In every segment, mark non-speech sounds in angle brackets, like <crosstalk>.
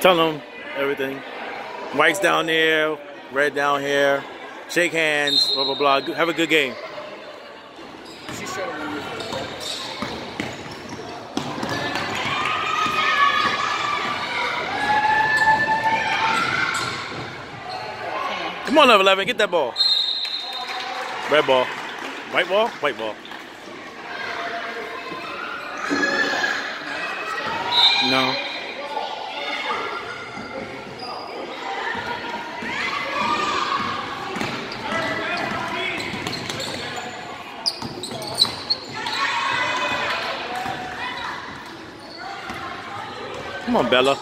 Tell them everything. White's down there, red down here. Shake hands, blah, blah, blah. Have a good game. Come on, level 11, get that ball. Red ball. White ball? White ball. No. Come on, Bella.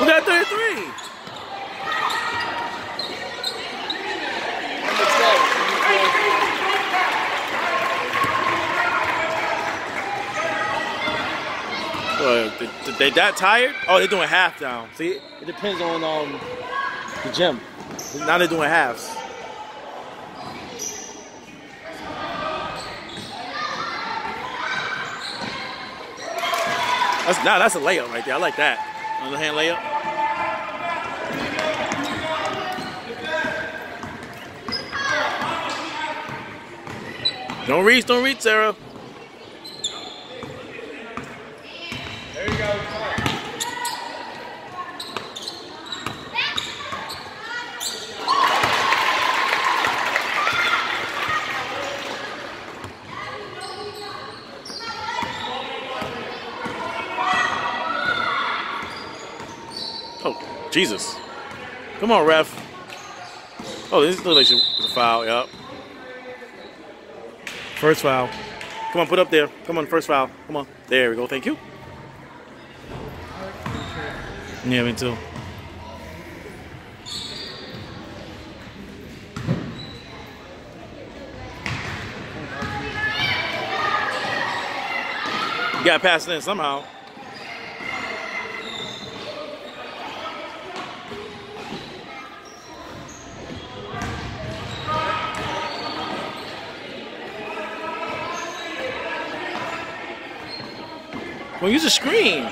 We got 33. Uh, that tired? Oh, they're doing half down. See, it depends on um the gym. Now they're doing halves. That's nah, that's a layup right there. I like that. Underhand layup. Don't reach, don't reach, Sarah. Oh, Jesus. Come on, ref. Oh, this looks like a foul, Yep. First foul. Come on, put up there. Come on, first foul. Come on. There we go. Thank you. Yeah, me too. You gotta pass it in somehow. Well, use a screen.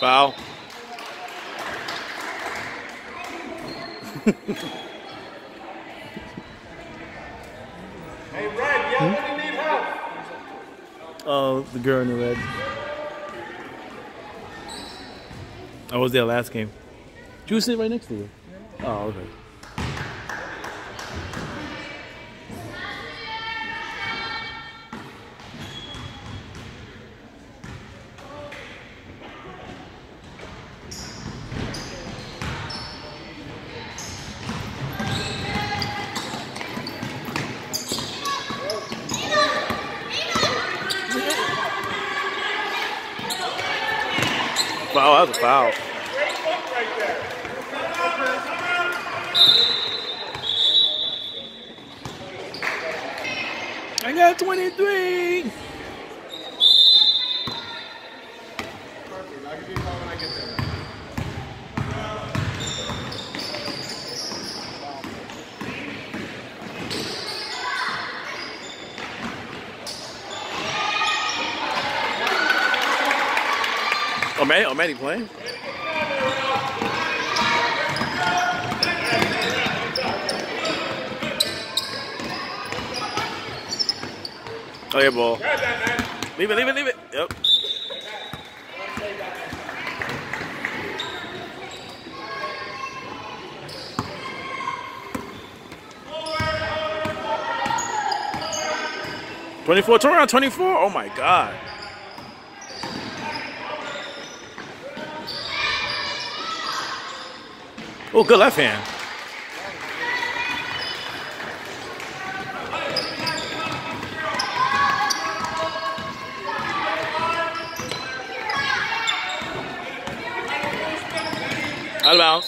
Foul. Hey, Red, yell when you need help. Oh, the girl in the red. I was there last game. You sit right next to you? Oh, okay. Foul, that was a foul. Great look right there. I got 23. Perfect. I'll give you a call when I get there. Oh, playing? Oh, yeah, ball. Leave it, leave it, leave it. Yep. Twenty-four, turn around, twenty-four. Oh my God. Oh, good left hand. Out of bounds.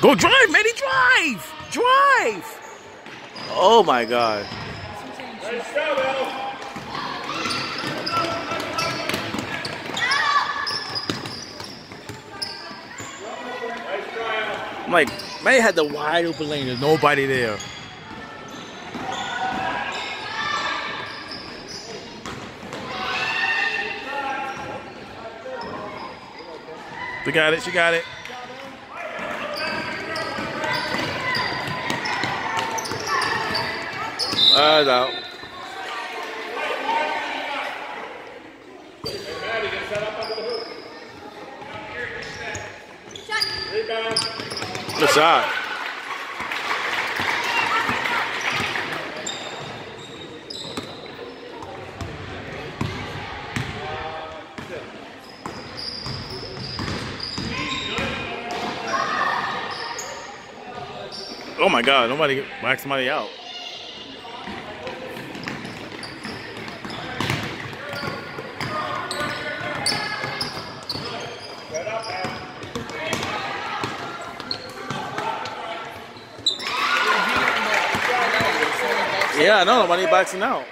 Go drive, Manny, drive! Drive! Oh my god. I'm like, Manny had the wide open lane. There's nobody there. She got it. She got it. Uh, out. Maddy gets set up under the hoop. Rebound. Good shot. Oh my god, nobody whacked somebody out. Yeah, I know, nobody boxing out.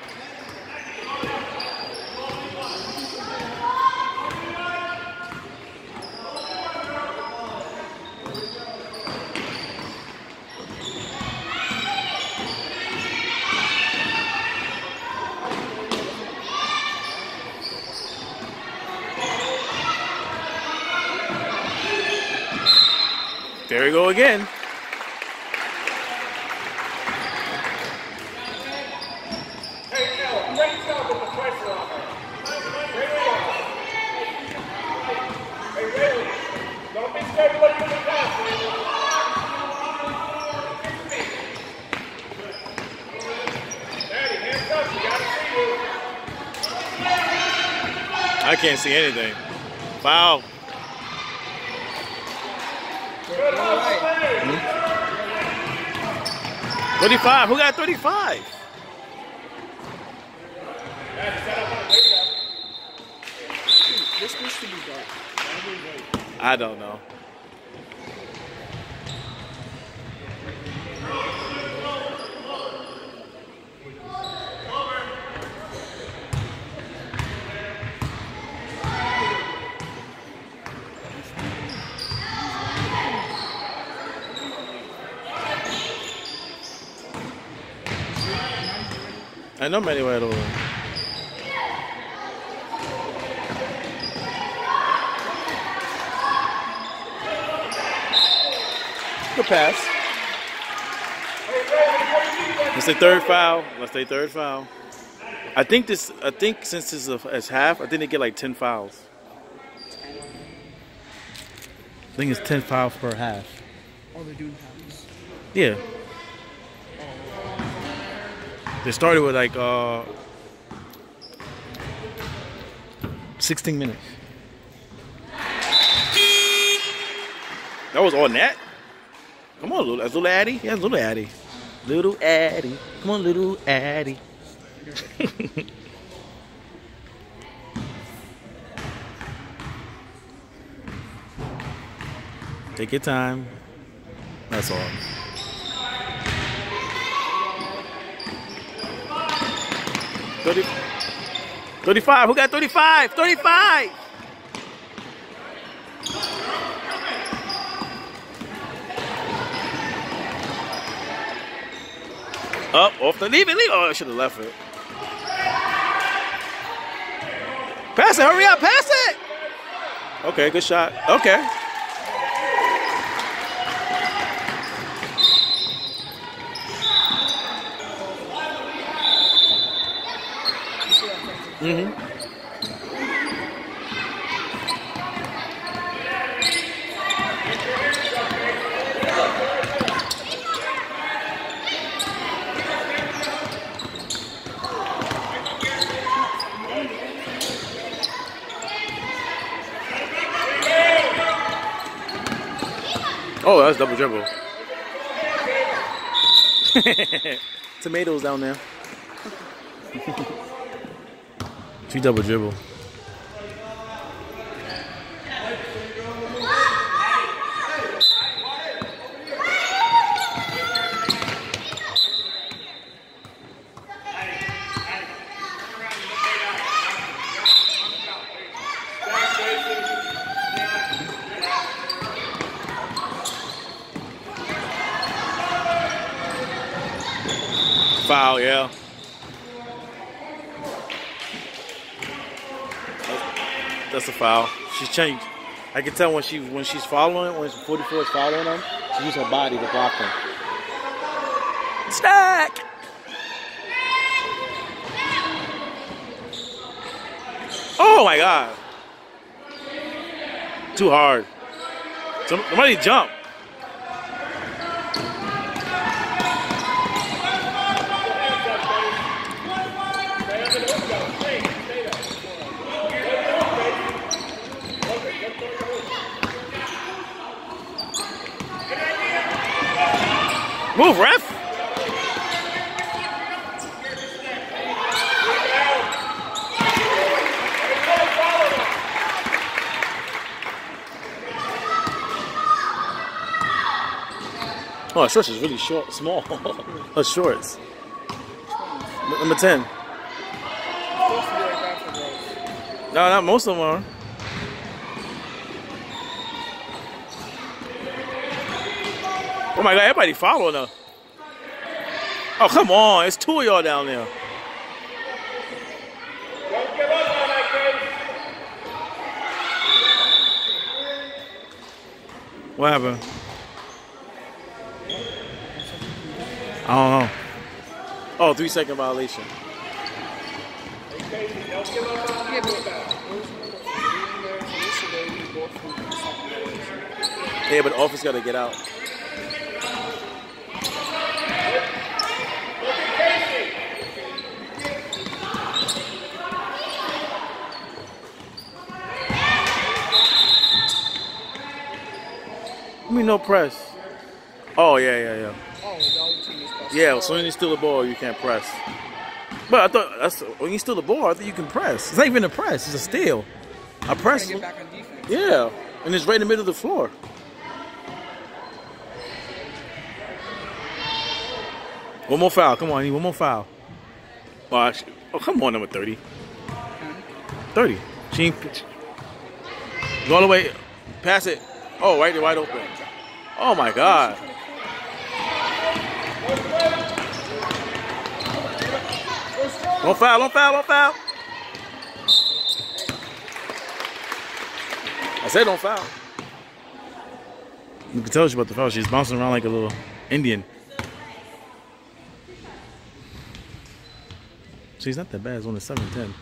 There we go again. Hey, Al, great job with the pressure on her. Really well. Hey, really. Don't be scared to let you do that, Raylan. Maddy, hands up. We gotta see you. I can't see anything. Foul. Good hustle, Maddy. 35. Who got 35? Maddy, set up on the radio. Needs to be dark. Why do we wait? I don't know. I know many right over. Good pass. Let's say third foul. Let's say third foul. I think this. I think since this is it's half, I think they get like ten fouls. I think it's ten fouls per half. Oh, they're doing fouls. Yeah. They started with like uh 16 minutes. That was all net. Come on, little, little Addy. Yeah, little Addy. Little Addy. Come on, little Addy. <laughs> Take your time. That's all. Thirty. 35. Who got 35? 35. Up, off the leave it, leave it. Oh, I should have left it. Pass it, hurry up, pass it. Okay, good shot. Okay. Mm-hmm. Oh, that's double dribble. <laughs> Tomatoes down there. <laughs> Two double dribble. Foul, yeah. That's a foul. She's changed. I can tell when she when she's following when 44 is following them, she uses her body to block them. Stack. Oh my god. Too hard. Somebody jump. Move, ref. Oh, her shorts is really short, <laughs> small. her shorts. Number 10. Supposed to be like that for girls. No, not most of them are. Oh my god, everybody following her. Oh, come on. It's two of y'all down there. What happened? I don't know. Oh, three second violation. Yeah, but the office got to get out. I mean, no press. Oh, yeah, yeah, yeah. Oh, the other team is supposed to Yeah, so when you steal the ball, you can't press. But I thought that's when you steal the ball, I think you can press. It's not even a press; it's a steal. A press, get back on yeah, and it's right in the middle of the floor. One more foul. Come on, I need one more foul. Oh, actually, oh come on, number thirty. Hmm? Thirty. She ain't. Go all the way. Pass it. Oh, right there, wide open. Oh my God. Don't foul, don't foul, don't foul. I said don't foul. You can tell she about the foul. She's bouncing around like a little Indian. She's not that bad. It's only 7 10.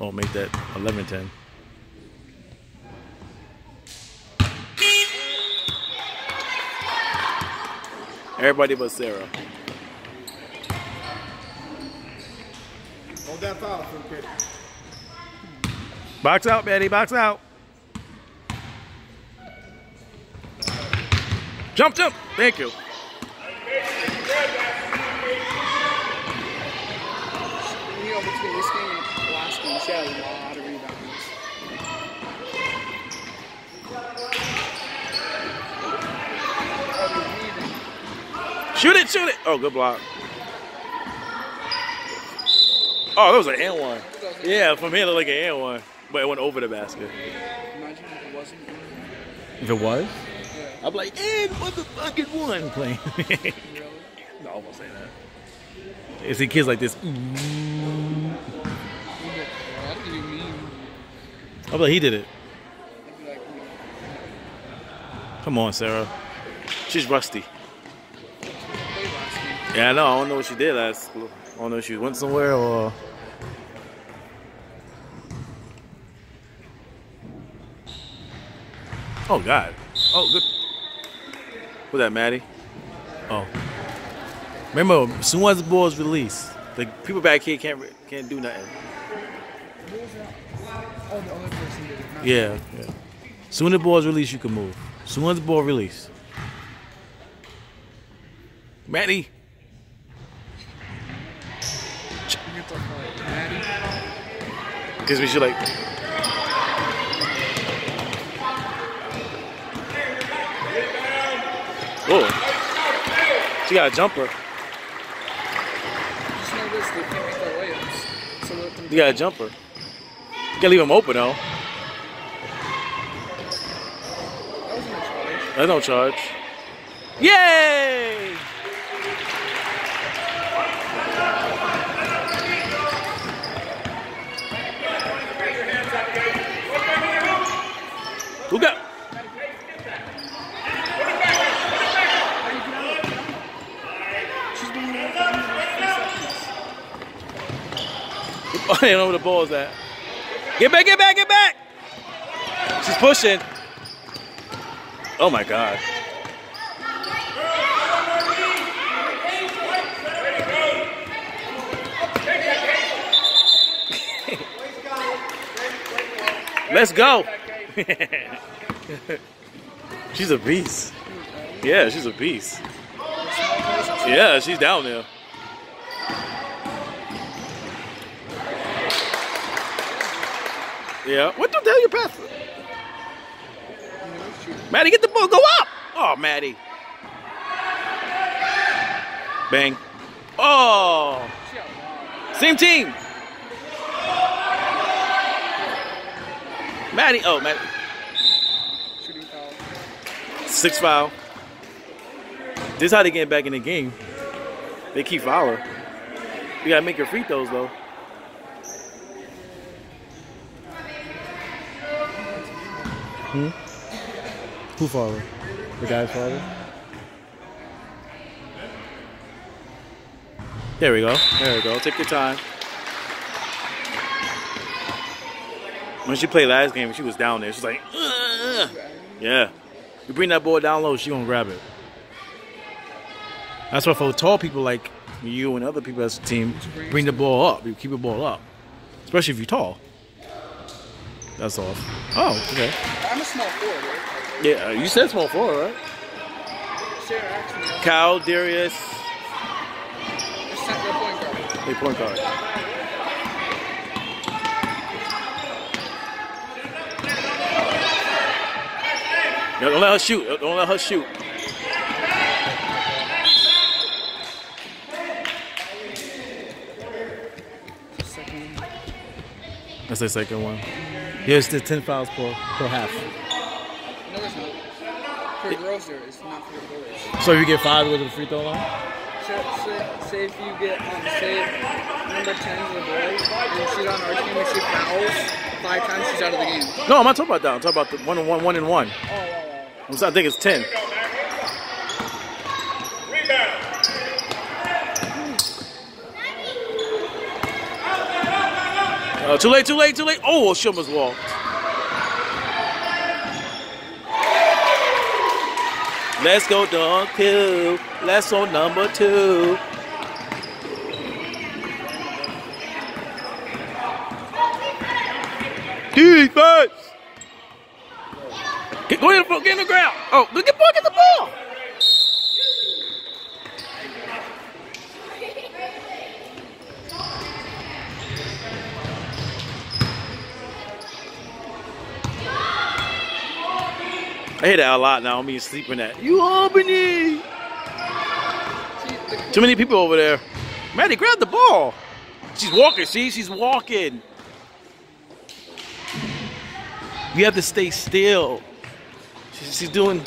Oh, make that 11 10. Everybody but Sarah. Hold that foul for kid. Box out, Betty. Box out. Jump, jump. Thank you. You know, between this game and last game, she had a lot of rebounds. Oh, they're leaving. Shoot it, shoot it. Oh, good block. Oh, that was an and one. Yeah, from here, it looked like an and one. But it went over the basket. Imagine if it wasn't. If it was? Yeah. I'd be like, and motherfucking one playing. <laughs> Really? no, I won't say that. You see kids like this. Ooh. What do you mean? I'd be like, he did it. I'd be like, no. Come on, Sarah. She's rusty. Yeah, I know. I don't know what she did last school. I don't know if she went somewhere or. Oh God. Oh, good. What's that, Maddy? Oh. Remember, as soon as the ball is released, the people back here can't can't do nothing. Yeah, yeah. Soon as the ball is released, you can move. Soon as the ball released. Maddy. You get the fight. Maddy. Because we should like. Oh, she got a jumper. Can't You got a jumper. You gotta leave him open though. That wasn't a challenge. There's no charge. Yay! Who got? She's been there for three seconds. I didn't know where the ball's at. Get back, get back, get back! She's pushing. Oh my god. <laughs> Let's go. <laughs> she's a beast. Yeah, she's a beast. Yeah, she's down there. Yeah. What the hell you passing? Maddy, get the ball. Go up. Oh, Maddy. Bang. Oh. Same team. Maddy. Oh, Maddy. Six foul. This is how they get back in the game. They keep fouling. You gotta make your free throws though. Hmm? Who followed? The guy's father? There we go. There we go. Take your time. When she played last game, she was down there. She's like, "Ugh." yeah. You bring that ball down low, she gonna grab it. That's why for tall people like you and other people as a team, bring the ball up. You keep the ball up, especially if you're tall. That's off. Oh, okay. I'm a small forward, right? Yeah, uh, you said small forward, right? Kyle, Darius, Just sent the point guard. point guard. Don't let her shoot. Don't let her shoot. Second. That's the second one. Here's the 10 fouls per, per half. No, there's not. For girls, there is, not for boys. So if you get five, to the free throw line? Say, say, say if you get, um, say number 10 is a boy, and she's on our team and she fouls five times, she's out of the game. No, I'm not talking about that. I'm talking about the one and one, one and one. Oh, wow, wow. I'm I think it's 10. Uh, too late, too late, too late. Oh, she almost walked. Let's go dunk two. Let's go, number two. Defense. Get, go in, get in the ground. Oh, ball, get the ball. I hear that a lot now. I'm being sleeping at. You Albany. Too many people over there. Maddy, grab the ball. She's walking. See, she's walking. You have to stay still. She's, she's doing.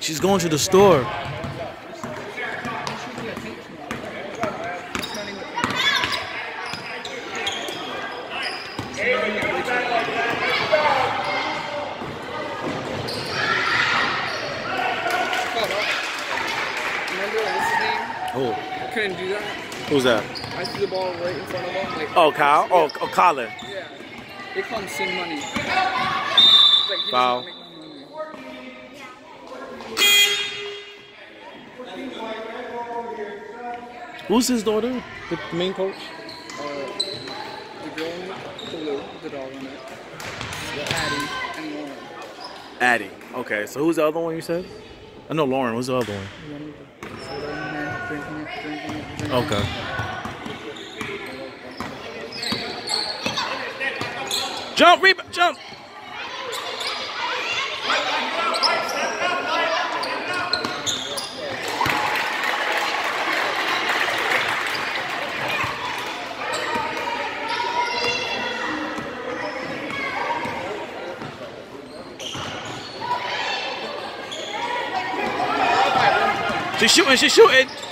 She's going to the store. caught up. Remember what's his name? Oh, Couldn't do that. who's that? I threw the ball right in front of him. Like, Oh, Kyle. Oh, oh Colin. Yeah. They call him Sin Money. Like, Foul. not make no money. Who's his daughter? The main coach? Uh, the girl in it, the dog on it, the Addie, and Lauren. Addie. Okay, so who's the other one you said? I know Lauren. Who's the other one? One with the soda in there, drinking it, drinking it, drinking Okay. Jump, rebound, jump. She's shooting, she's shooting. Remember they did. The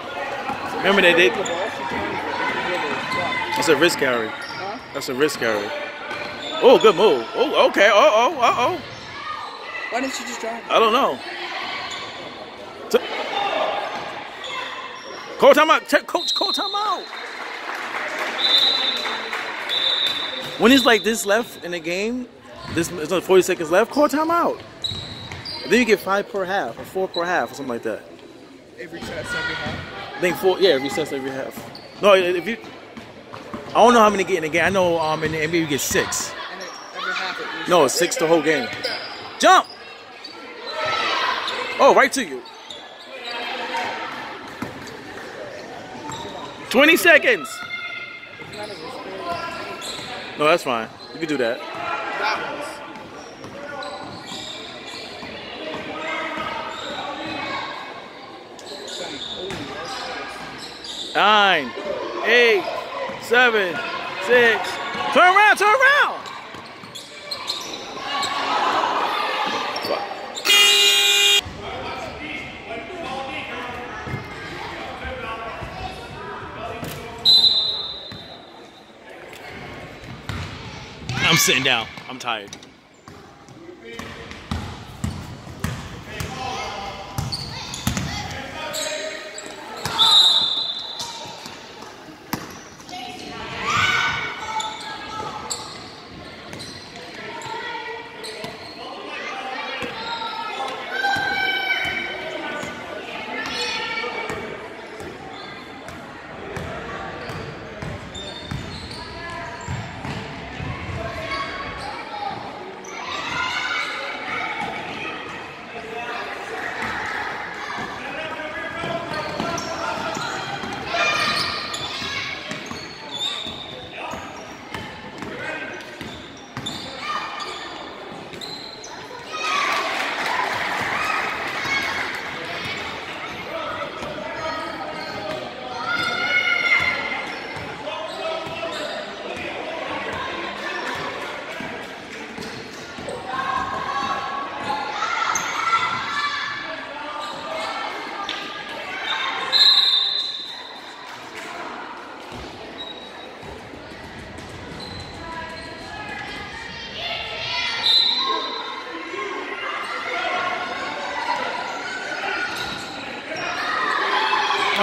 ball, she turns it. It's a dribble. Watch. That's a wrist carry. Huh? That's a wrist carry. Oh, good move. Oh, okay. Uh oh, uh oh. Why didn't she just drive? I don't know. T- call timeout. T- coach, call timeout. When it's like this left in the game, this there's only 40 seconds left. Call timeout. Then you get five per half, or four per half, or something like that. Every test, every half. I think four. Yeah, recess every half. No, if you, I don't know how many get in the game. I know um in the NBA you get six. And it, every half it No, six the whole game. Jump! Oh, right to you. 20 seconds. No, that's fine. You can do. That Nine, eight, seven, six. Turn around, turn around. I'm sitting down. I'm tired.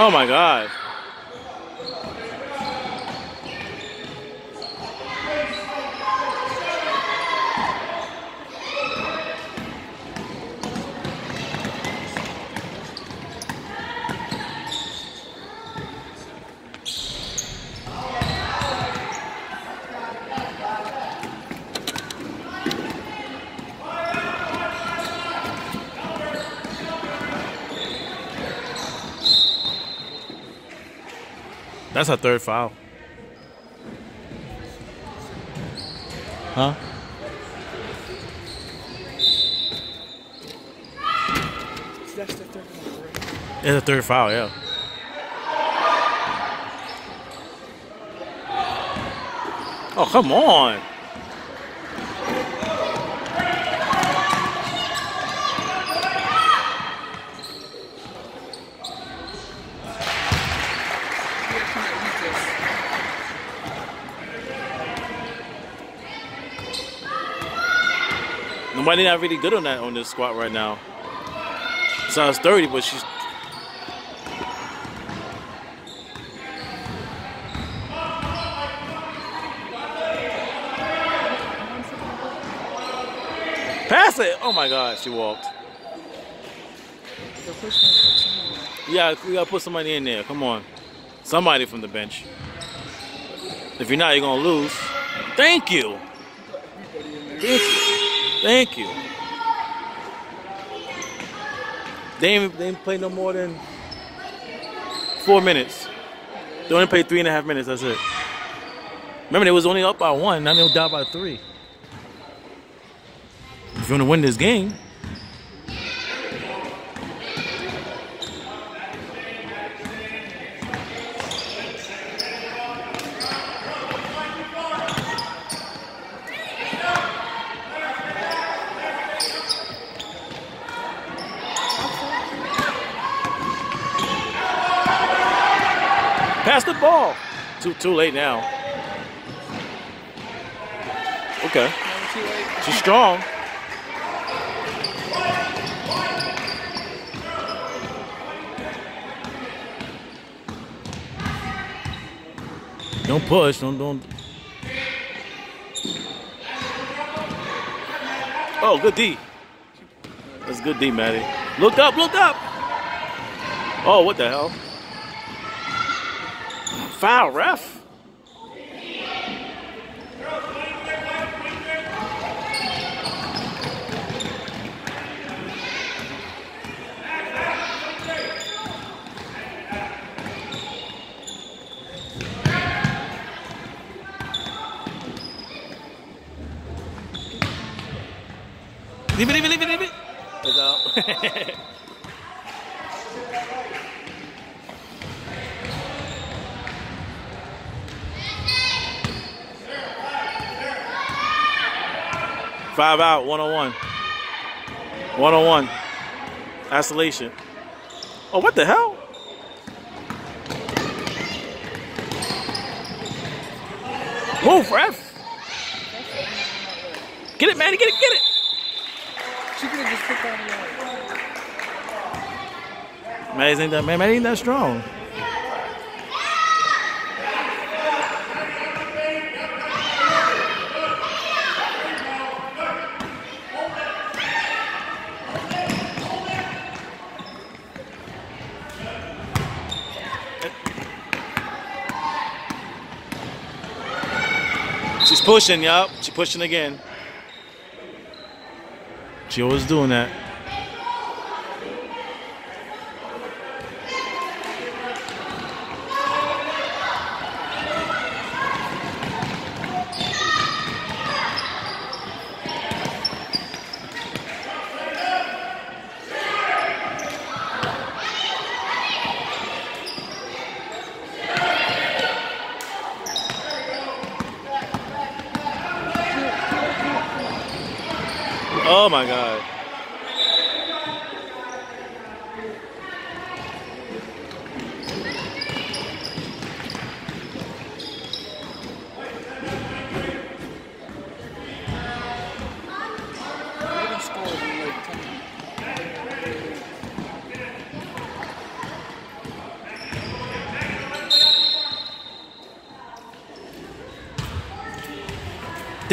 Oh my god. That's a third foul. Huh? That's the third one. right? It's a third foul, yeah. Oh, come on. Nobody not really good on that on this squad right now. Sounds 30, but she's Pass it! Oh my god, she walked. Yeah, we gotta put somebody in there. Come on. Somebody from the bench. If you're not, you're gonna lose. Thank you. Thank you. Thank you. They ain't, they play no more than four minutes. They only played three and a half minutes. That's it. Remember, they was only up by one. Now they're down by three. If you want to win this game, Too late now. Okay. She's strong. Don't push. Don't don't. Oh, good D. That's good D, Maddy. Look up, look up. Oh, what the hell? Foul, ref. Leave it, leave it, leave it, leave it. It's out. Five out, one on one. One on one. Isolation. Oh, what the hell? Move, ref. Get it, Manny, get it, get it. She could have just put that in Man, ain't that man, man ain't that strong. Pushing, yup. She's pushing again. She always doing that.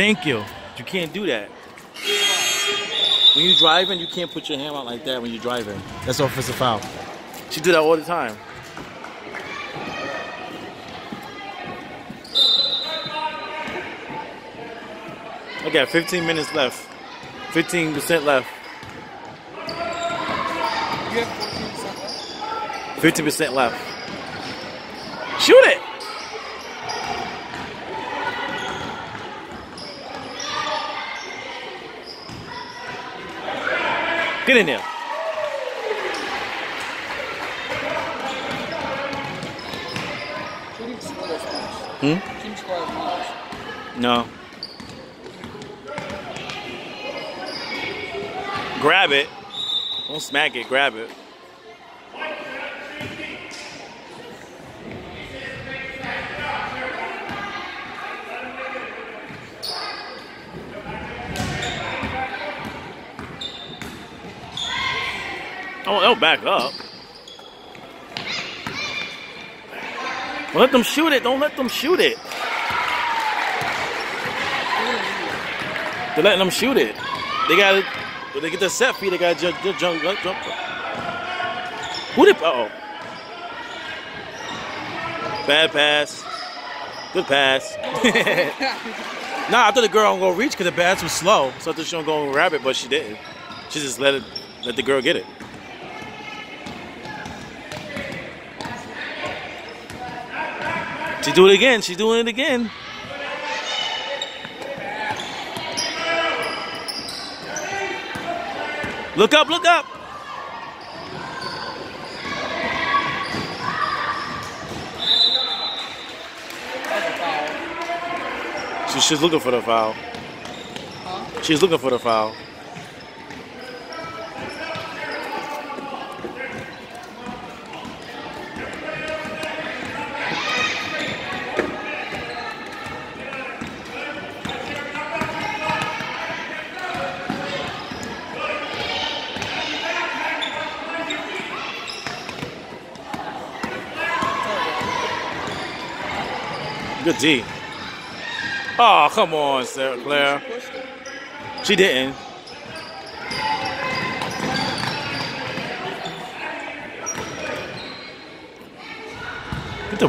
Thank you. You can't do that. When you're driving, you can't put your hand out like that when you're driving. That's offensive foul. She do that all the time. I got 15 minutes left. 15% left. You have 14 50% left. Shoot it! Get in there. Hmm? No. Grab it. Don't smack it, grab it. Oh, back up. Let them shoot it. Don't let them shoot it. They're letting them shoot it. They got it. when they get the set feed, they got to jump, jump, jump, jump. Who did, uh oh. Bad pass. Good pass. <laughs> nah, I thought the girl was to reach because the pass was slow. So I thought she was to grab it, but she didn't. She just let it, let the girl get it. She do it again. She's doing it again. Look up, look up. She's looking for the foul. She's looking for the foul. Good D. Oh, come on, Sarah Claire. She didn't. Get the.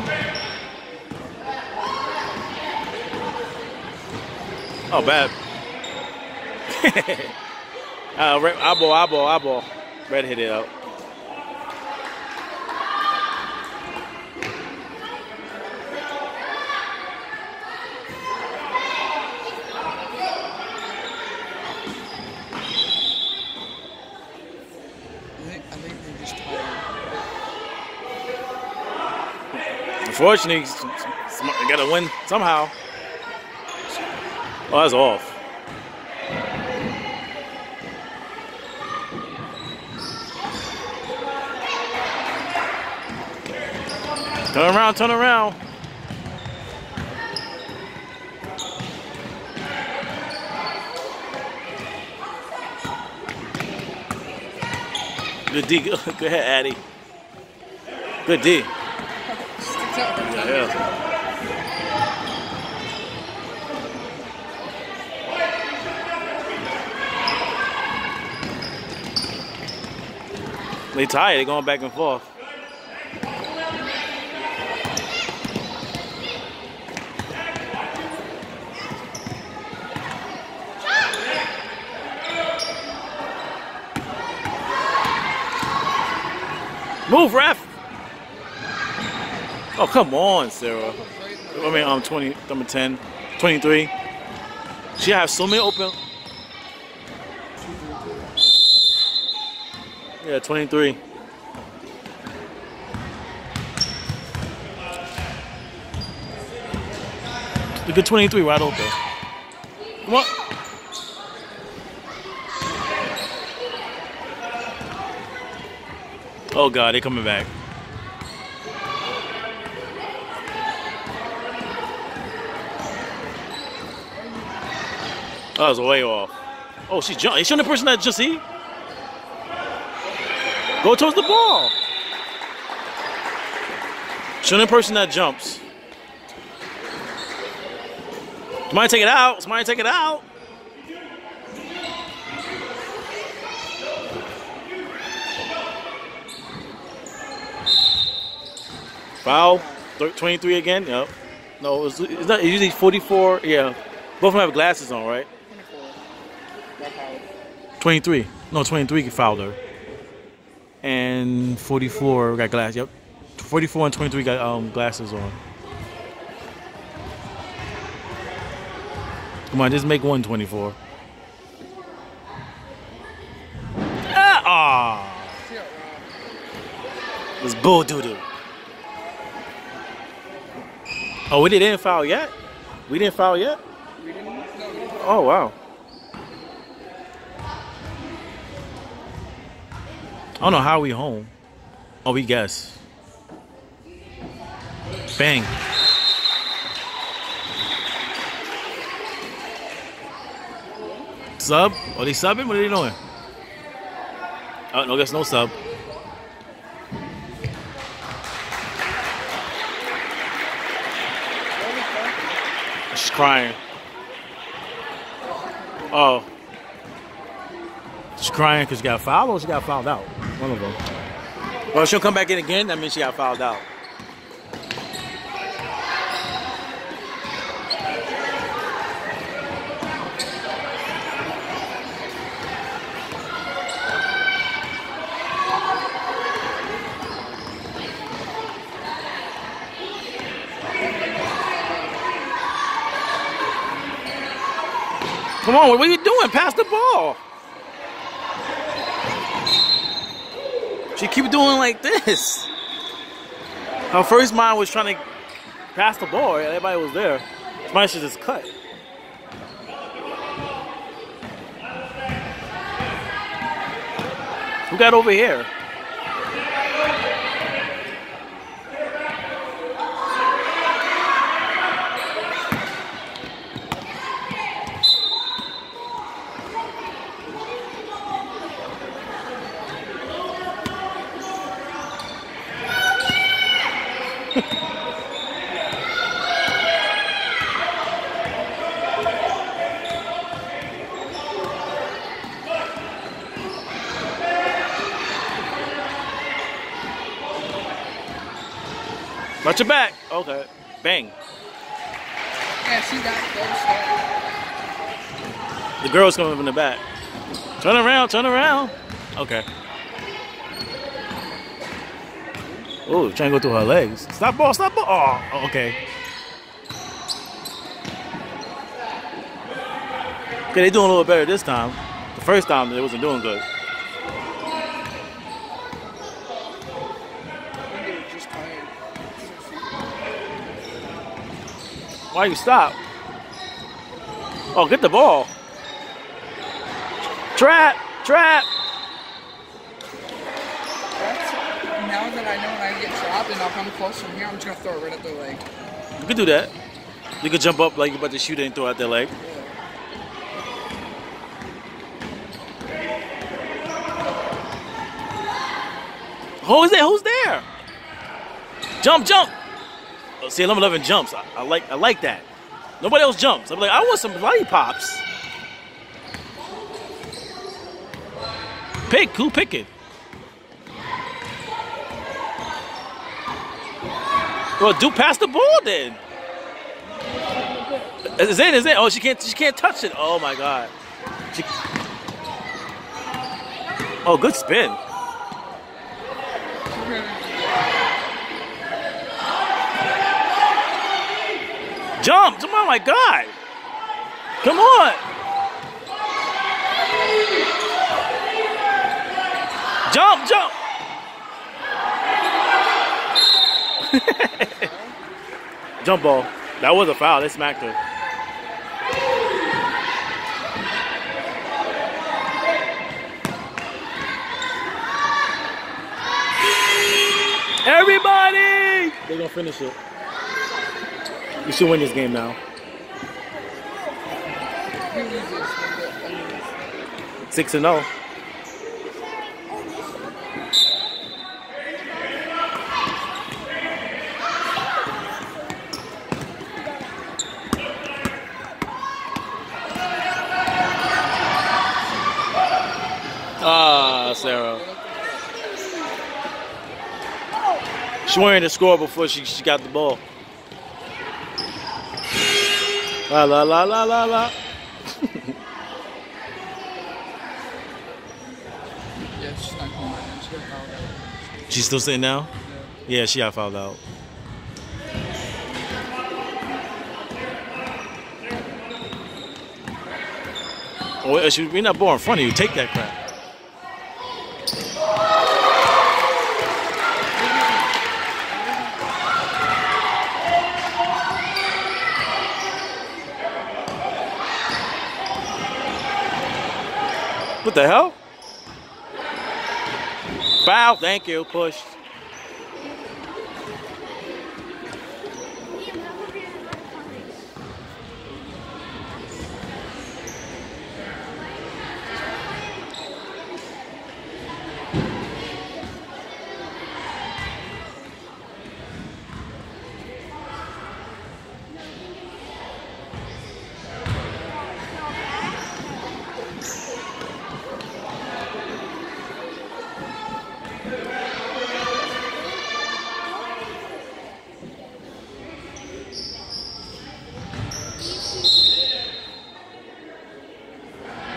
Oh, bad. <laughs> uh, eyeball, eyeball, eyeball. Red hit it out. I think, I think they're just tired. Unfortunately, they gotta win somehow. Oh, that's off. Turn around, turn around. Good D. <laughs> Go ahead, Addy. Good D. Yeah. They tired. They going back and forth. Move, ref. Oh, come on, Sarah. I mean, I'm 20, number 10, 23. She has so many open. Yeah, 23. Look at 23 wide open. Come on. Oh God, they're coming back. That was way off. Oh, she jumped. Is she the person that just see? Go towards the ball. Show the person that jumps. Somebody take it out. Somebody take it out. Foul. 23 again. Yep. No, it was, it's not. It's usually 44. Yeah. Both of them have glasses on, right? 24. Got fouled. 23. No, 23 fouled her. And 44 got glass. Yep. 44 and 23 got um, glasses on. Come on, just make one 24. Ah! See. It's bull doo doo. Oh, we didn't foul yet? We didn't foul yet? Oh, wow. I don't know how we home. Oh, we guess. Bang. Sub? Are they subbing? What are they doing? Oh, no, guess no sub. She's crying. Oh. She's crying because she got fouled or she got fouled out? One of them. Well, she'll come back in again. That means she got fouled out. Come on, what are you doing? Pass the ball. She keep doing like this. Her first mind was trying to pass the ball. Everybody was there. Somebody should just cut. Who got over here? Watch your back. Okay. Bang. Yeah, she got close. The girl's coming from the back. Turn around, turn around. Okay. Oh, trying to go through her legs. Stop ball, stop ball. Oh, oh okay. Okay, they're doing a little better this time. The first time they wasn't doing good. I think they were just tired. Why you stop? Oh, get the ball. Trap, trap. Now that I know when I get trapped and I'll come close from here, I'm just gonna throw it right at their leg. You could do that. You could jump up like you're about to shoot it and throw out their leg. Who is there? Who's there? Jump, jump. See, 11 11 jumps. I, I like I like that. Nobody else jumps. I'm like, I want some lollipops. Pick, who pick it? Well, do pass the ball then. Is it? Is it? Oh, she can't. She can't touch it. Oh my god. She... Oh, good spin. Jump! Come on, my god! Come on! Jump! Jump! <laughs> Jump ball. That was a foul. They smacked her. Everybody! They're gonna finish it. We should win this game now. Six and oh. zero. Ah, Sarah. She wanted to score before she, she got the ball. La la la la la la. Yeah, she's now. She still sitting down? Yeah, she got fouled out. Oh, we're not ball in front of you. Take that crap. What the hell? Foul. Thank you. Push.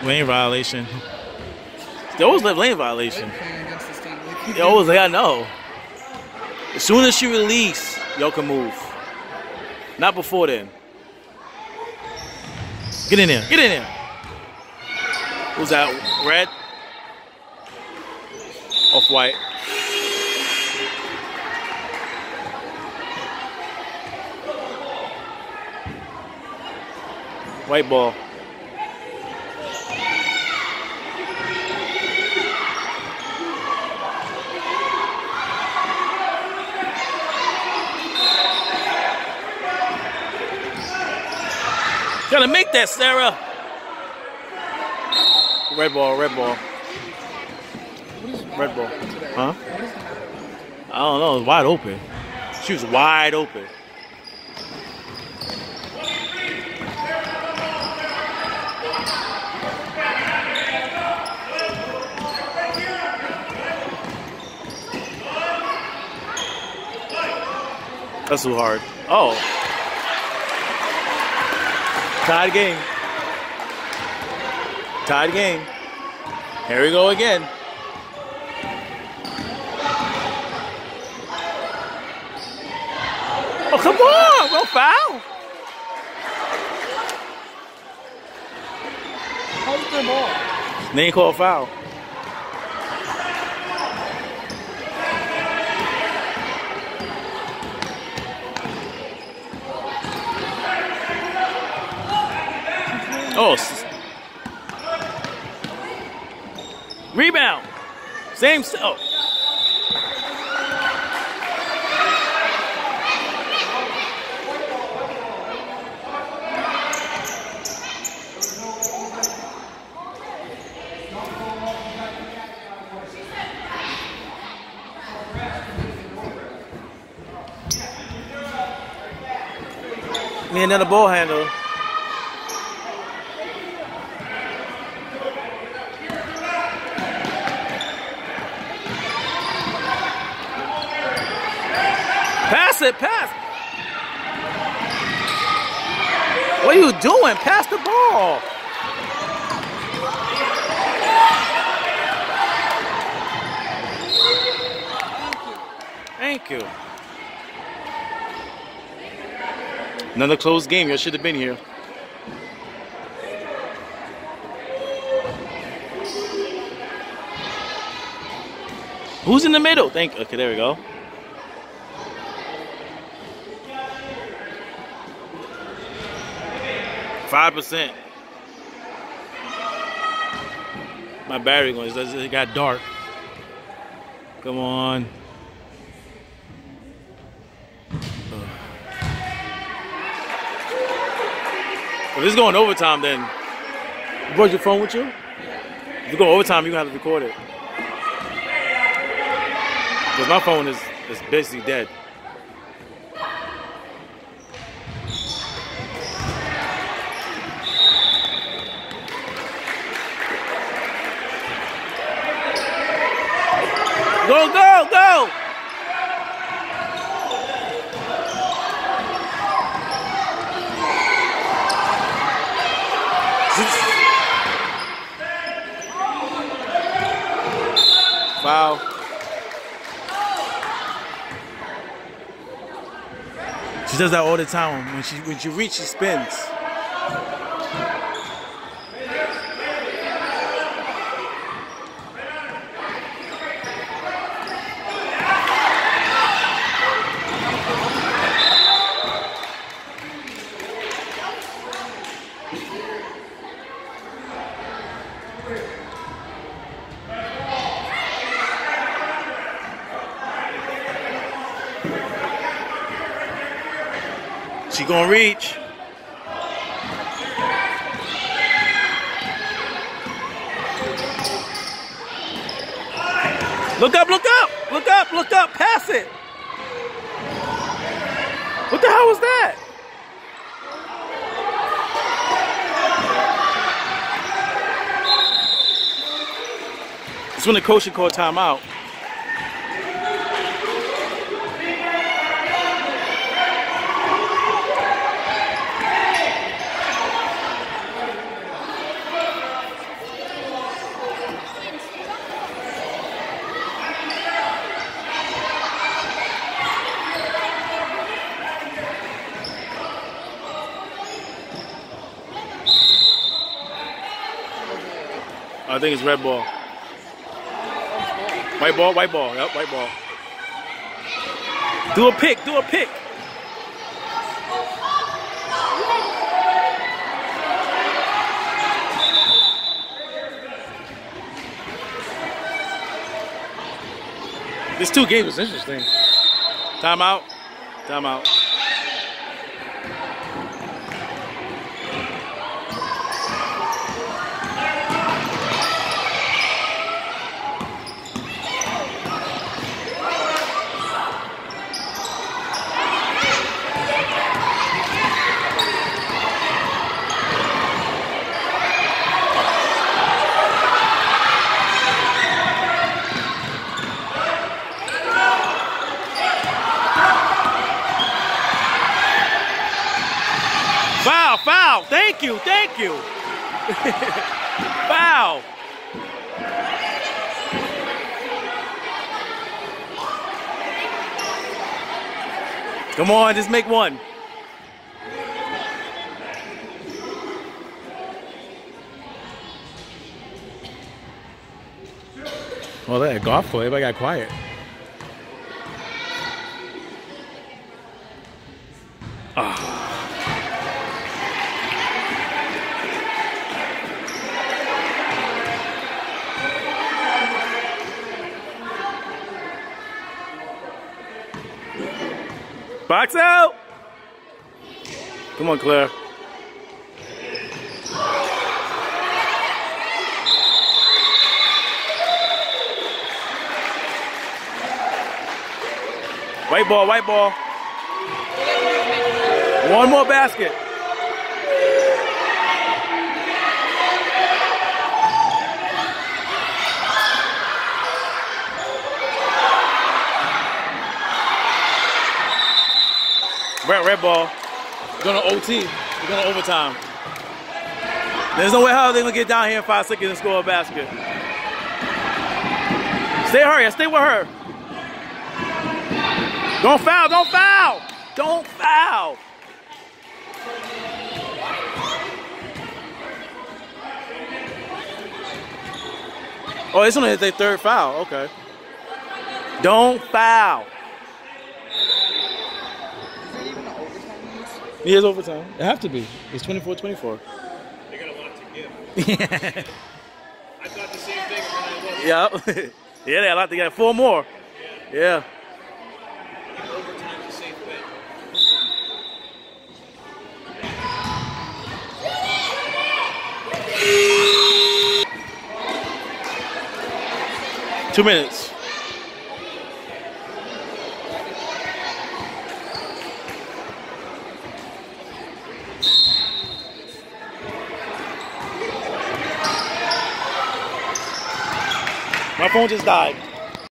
Lane violation. They always let lane violation. Playing against this team. Like, They always like I know. As soon as she release, y'all can move. Not before then. Get in there. Get in there. Who's that? Red? Off white. White ball. Gotta that, Sarah. Red ball, red ball. Red ball. Huh? What is that? I don't know. It was wide open. She was wide open. That's too hard. Oh. Tied game. Tied game. Here we go again. Oh, come on. No foul. How's ball? They called foul. Oh. Rebound. Same. Oh. Me another ball handle. Pass it, pass. What are you doing? Pass the ball. Thank you. Another close game. Y'all should have been here. Who's in the middle? Thank. Okay, there we go. Five percent. My battery going. It got dark. Come on. If it's going overtime, then you brought your phone with you. If you go overtime, you gonna have to record it. Cause my phone is is basically dead. Go, go, go! Foul. She does that all the time. When she when she reach, she spins. She gonna reach. Look up, look up, look up, look up, pass it. What the hell was that? It's when the coach should call timeout. I think it's red ball. White ball, white ball. Yep, white ball. Do a pick, do a pick. This two games was interesting. Timeout. Timeout. You. Come on, just make one. Well, that golf course, everybody got quiet. Out! Come on, Claire. White ball, white ball. One more basket. Red, red ball. Going to OT. We're going to overtime. There's no way how they're going to get down here in five seconds and score a basket. Stay hurry. Stay with her. Don't foul. Don't foul. Don't foul. Oh, it's only their third foul. Okay. Don't foul. Is it even an overtime in this? It is overtime. It have to be. It's 24-24. They got a lot to give. yeah. <laughs> I thought the same thing when I looked. <laughs> yeah, they got a lot to get. Four more. Yeah. Overtime's the same thing. Two minutes. My phone just died.